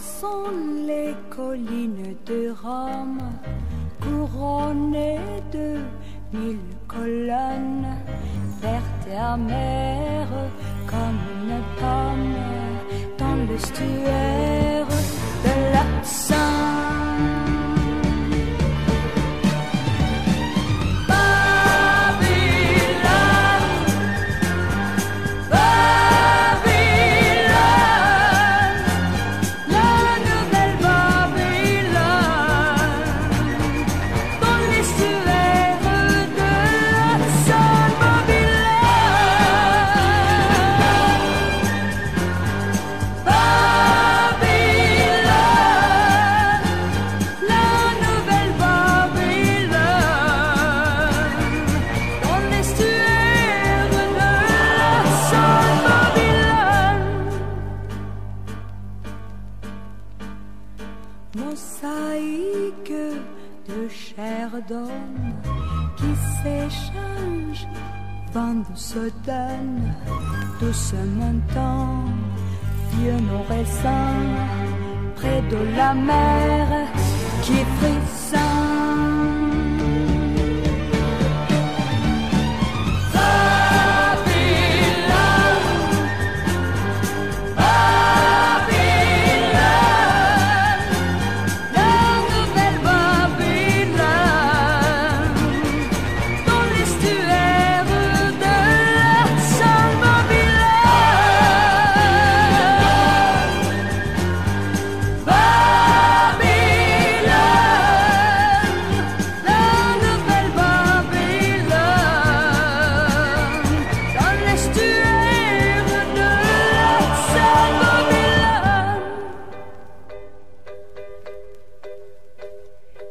sont les collines de Rome, couronnées de mille colonnes, vertes et amères comme une pomme dans l'estuaire qui s'échange, vent se donne, doucement temps, vieux nos près de la mer